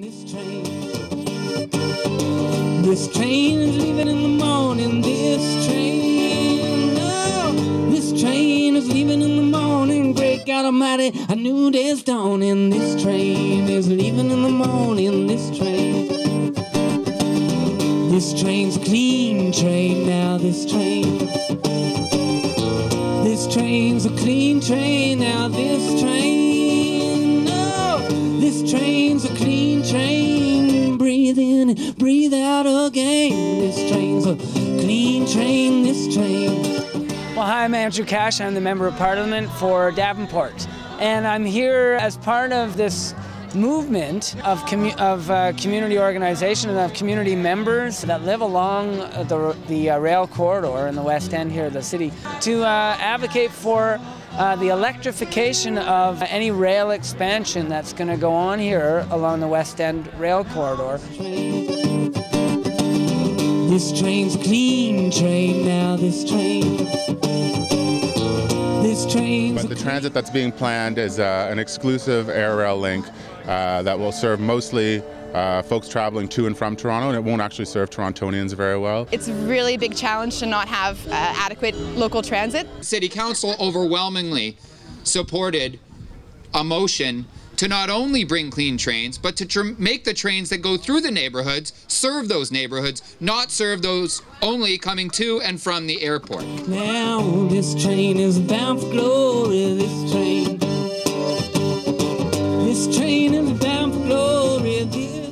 this train. This train is leaving in the morning. This train, no, this train is leaving in the morning. Break Great God Almighty, I knew there's dawning. This train is leaving in the morning. This train. This train's a clean train now. This train. This train's a clean train now. This train. Train's a clean train. Breathe in, breathe out again. This train's a clean train. This train. Well, hi, I'm Andrew Cash. I'm the Member of Parliament for Davenport. And I'm here as part of this movement of, commu- of uh, community organization and of community members that live along uh, the, the uh, rail corridor in the West End here of the city to uh, advocate for uh, the electrification of any rail expansion that's going to go on here along the West End rail corridor. This train's clean train now. This train. This train's But the transit that's being planned is uh, an exclusive air rail link uh, that will serve mostly uh, folks traveling to and from Toronto, and it won't actually serve Torontonians very well. It's a really big challenge to not have uh, adequate local transit. City Council overwhelmingly supported a motion to not only bring clean trains, but to tr- make the trains that go through the neighborhoods serve those neighborhoods, not serve those only coming to and from the airport. Now this train is bound for glory. This train. This train is bound for glory.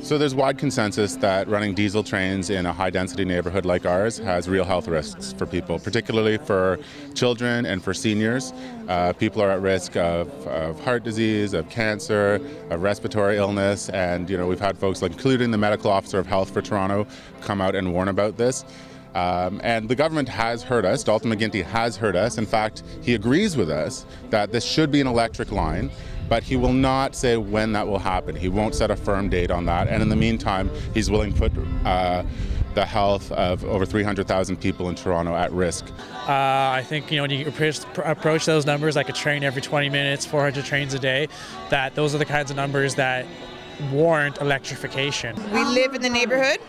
So there's wide consensus that running diesel trains in a high density neighborhood like ours has real health risks for people, particularly for children and for seniors. Uh, people are at risk of, of heart disease, of cancer, of respiratory illness, and you know we've had folks, including the medical officer of health for Toronto, come out and warn about this. Um, and the government has heard us. Dalton McGuinty has heard us. In fact, he agrees with us that this should be an electric line, but he will not say when that will happen. He won't set a firm date on that. And in the meantime, he's willing to put uh, the health of over 300,000 people in Toronto at risk. Uh, I think you know when you approach, approach those numbers like a train every 20 minutes, 400 trains a day, that those are the kinds of numbers that warrant electrification. We live in the neighborhood.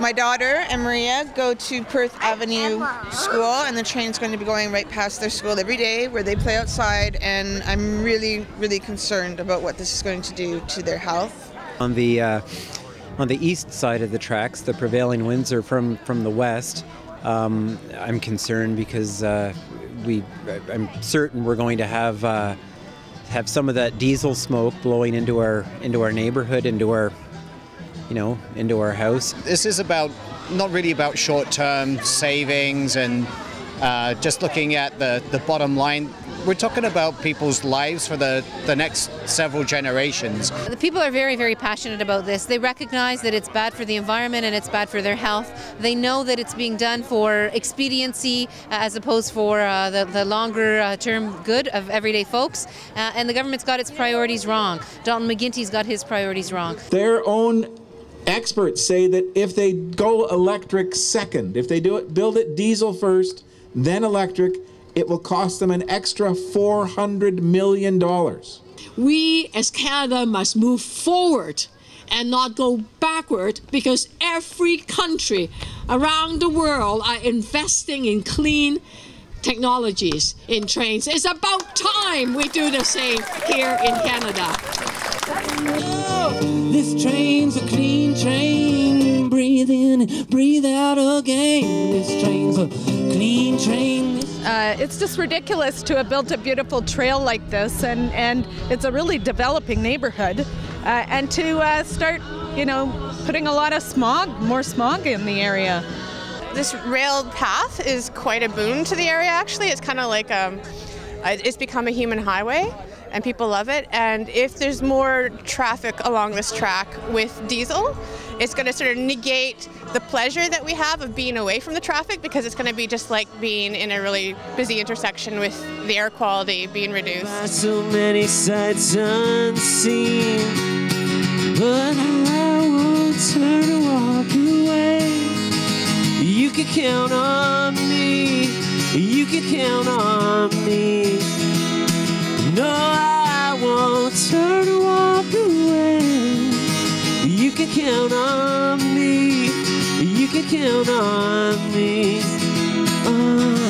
My daughter and Maria go to Perth Avenue School, and the train's going to be going right past their school every day where they play outside. And I'm really, really concerned about what this is going to do to their health. On the uh, on the east side of the tracks, the prevailing winds are from from the west. Um, I'm concerned because uh, we, I'm certain we're going to have uh, have some of that diesel smoke blowing into our into our neighborhood, into our you know into our house. This is about not really about short-term savings and uh, just looking at the, the bottom line. We're talking about people's lives for the, the next several generations. The people are very, very passionate about this. They recognize that it's bad for the environment and it's bad for their health. They know that it's being done for expediency uh, as opposed for uh, the, the longer uh, term good of everyday folks. Uh, and the government's got its priorities wrong. Dalton McGuinty's got his priorities wrong. Their own experts say that if they go electric second, if they do it, build it diesel first, then electric, it will cost them an extra $400 million. We as Canada must move forward and not go backward because every country around the world are investing in clean technologies in trains. It's about time we do the same here in Canada. This train's a clean train. Breathe in, breathe out again. This train's a clean train. Uh, it's just ridiculous to have built a beautiful trail like this, and, and it's a really developing neighborhood. Uh, and to uh, start, you know, putting a lot of smog, more smog in the area. This rail path is quite a boon to the area, actually. It's kind of like um, uh, it's become a human highway, and people love it. And if there's more traffic along this track with diesel, it's going to sort of negate the pleasure that we have of being away from the traffic because it's going to be just like being in a really busy intersection with the air quality being reduced. So many sights unseen, but I won't turn walk away. You can count on me. You can count on me. Can count on me. You can count on me. Oh.